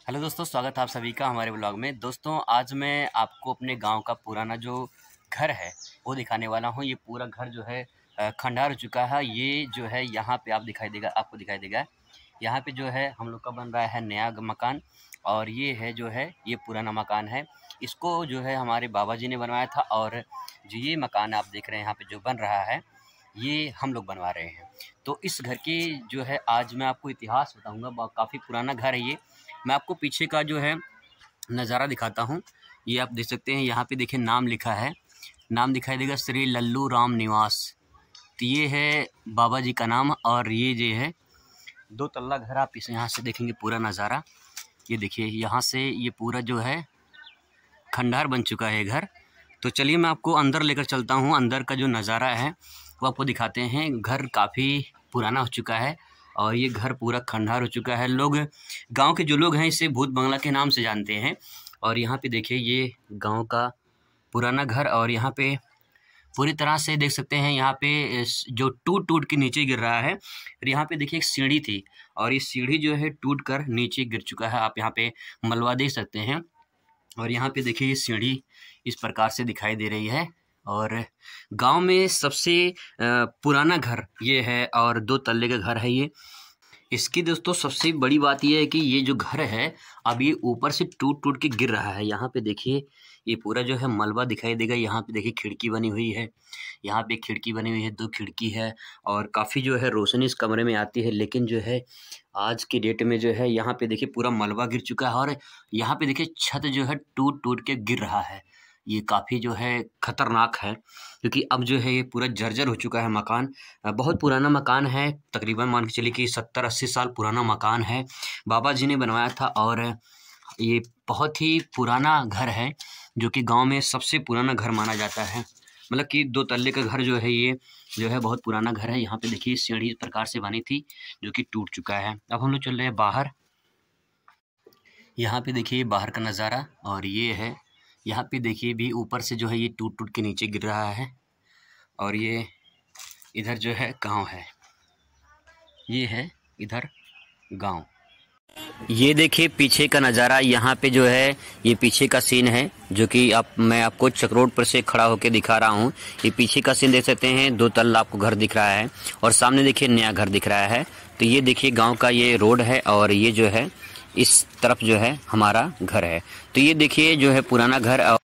Hello दोस्तों, स्वागत है आप सभी का हमारे ब्लॉग में। दोस्तों, आज मैं आपको अपने गाँव का पुराना जो घर है, वो दिखाने वाला हूँ। ये पूरा घर जो है खंडार हो चुका है। ये जो है, यहाँ पे आप दिखाई देगा, आपको दिखाई देगा। यहाँ पे जो है, हम लोग का बन रहा है नया मकान। और ये है जो है, ये पुराना मकान है। इसको जो है, हमारे बाबा जी ने बनवाया था। और जो ये मकान आप देख रहे हैं, यहाँ पर जो बन रहा है, ये हम लोग बनवा रहे हैं। तो इस घर की जो है, आज मैं आपको इतिहास बताऊँगा। काफ़ी पुराना घर है ये। मैं आपको पीछे का जो है नज़ारा दिखाता हूँ। ये आप देख सकते हैं, यहाँ पे देखिए नाम लिखा है। नाम दिखाई देगा श्री लल्लू राम निवास। तो ये है बाबा जी का नाम और ये जो है, दो तल्ला घर आप इसे यहाँ से देखेंगे पूरा नज़ारा। ये देखिए, यहाँ से ये पूरा जो है खंडार बन चुका है घर। तो चलिए मैं आपको अंदर लेकर चलता हूँ। अंदर का जो नज़ारा है, वो आपको दिखाते हैं। घर काफ़ी पुराना हो चुका है। और ये घर पूरा खंडार हो चुका है। लोग, गाँव के जो लोग हैं, इसे भूत बंगला के नाम से जानते हैं। और यहाँ पे देखिए, ये गाँव का पुराना घर और यहाँ पे पूरी तरह से देख सकते हैं, यहाँ पे जो टूट टूट के नीचे गिर रहा है। और यहाँ पे देखिए, एक सीढ़ी थी और ये सीढ़ी जो है टूट कर नीचे गिर चुका है। आप यहाँ पे मलबा देख सकते हैं। और यहाँ पे देखिए, ये सीढ़ी इस प्रकार से दिखाई दे रही है। और गाँव में सबसे पुराना घर ये है और दो तल्ले का घर है ये। इसकी दोस्तों सबसे बड़ी बात यह है कि ये जो घर है, अब ये ऊपर से टूट टूट के गिर रहा है। यहाँ पे देखिए, ये पूरा जो है मलबा दिखाई देगा। यहाँ पे देखिए खिड़की बनी हुई है। यहाँ पे खिड़की बनी हुई है, दो खिड़की है और काफ़ी जो है रोशनी इस कमरे में आती है। लेकिन जो है, आज के डेट में जो है, यहाँ पे देखिए पूरा मलबा गिर चुका है और यहाँ पे देखिए छत जो है टूट टूट के गिर रहा है। ये काफ़ी जो है ख़तरनाक है, क्योंकि अब जो है ये पूरा जर्जर हो चुका है मकान। बहुत पुराना मकान है, तकरीबन मान के चलिए कि सत्तर अस्सी साल पुराना मकान है। बाबा जी ने बनवाया था और ये बहुत ही पुराना घर है, जो कि गाँव में सबसे पुराना घर माना जाता है। मतलब कि दो तल्ले का घर जो है ये, जो है बहुत पुराना घर है। यहाँ पे देखिए सीढ़ी इस प्रकार से बनी थी, जो कि टूट चुका है। अब हम लोग चल रहे हैं बाहर। यहाँ पे देखिए बाहर का नज़ारा और ये है यहाँ पे देखिए भी ऊपर से जो है ये टूट टूट के नीचे गिर रहा है और ये इधर जो है गाँव है। ये है इधर गाँव। ये देखिए पीछे का नज़ारा, यहाँ पे जो है ये पीछे का सीन है, जो कि आप, मैं आपको चक्रोड पर से खड़ा होकर दिखा रहा हूँ। ये पीछे का सीन देख सकते हैं, दो तल्ला आपको घर दिख रहा है और सामने देखिए नया घर दिख रहा है। तो ये देखिए गाँव का ये रोड है और ये जो है इस तरफ़ जो है हमारा घर है। तो ये देखिए, जो है पुराना घर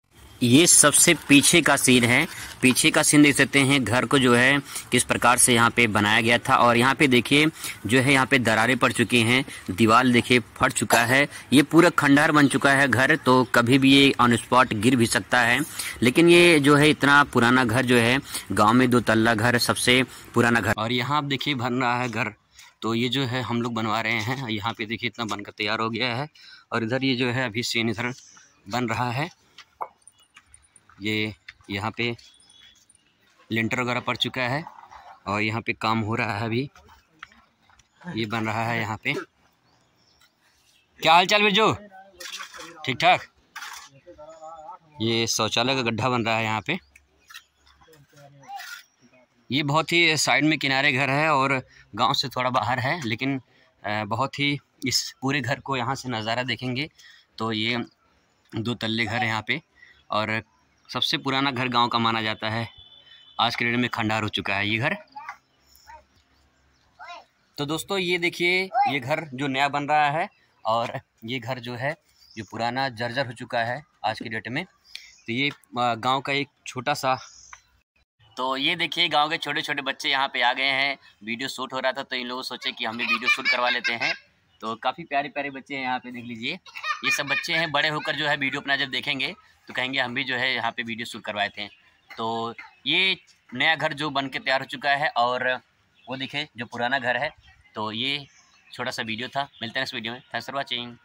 ये सबसे पीछे का सीन है। पीछे का सीन देख सकते हैं, घर को जो है किस प्रकार से यहाँ पे बनाया गया था। और यहाँ पे देखिए, जो है यहाँ पे दरारें पड़ चुकी हैं, दीवार देखिए फट चुका है। ये पूरा खंडहर बन चुका है घर तो कभी भी ये ऑन स्पॉट गिर भी सकता है। लेकिन ये जो है इतना पुराना घर जो है, गाँव में दो तल्ला घर, सबसे पुराना घर। और यहाँ आप देखिए बन रहा है घर। तो ये जो है हम लोग बनवा रहे हैं। यहाँ पे देखिए इतना बनकर तैयार हो गया है और इधर ये जो है अभी सीन इधर बन रहा है। ये यहाँ पे लेंटर वगैरह पड़ चुका है और यहाँ पे काम हो रहा है अभी। ये बन रहा है यहाँ पे। क्या हाल चाल बिरजू ठीक ठाक? ये शौचालय का गड्ढा बन रहा है यहाँ पे। ये बहुत ही साइड में किनारे घर है और गाँव से थोड़ा बाहर है, लेकिन बहुत ही इस पूरे घर को यहाँ से नज़ारा देखेंगे तो ये दो तल्ले घर यहाँ पे और सबसे पुराना घर गाँव का माना जाता है। आज के डेट में खंडार हो चुका है ये घर। तो दोस्तों, ये देखिए, ये घर जो नया बन रहा है और ये घर जो है जो पुराना जर्जर हो चुका है आज के डेट में। तो ये गाँव का एक छोटा सा तो ये देखिए, गाँव के छोटे छोटे बच्चे यहाँ पे आ गए हैं। वीडियो शूट हो रहा था तो इन लोगों सोचे कि हम भी वीडियो शूट करवा लेते हैं। तो काफ़ी प्यारे प्यारे बच्चे हैं यहाँ पे, देख लीजिए। ये सब बच्चे हैं, बड़े होकर जो है वीडियो अपना जब देखेंगे तो कहेंगे हम भी जो है यहाँ पे वीडियो शूट करवाए थे। तो ये नया घर जो बन के तैयार हो चुका है और वो दिखे जो पुराना घर है। तो ये छोटा सा वीडियो था। मिलते हैं इस वीडियो में। Thanks for watching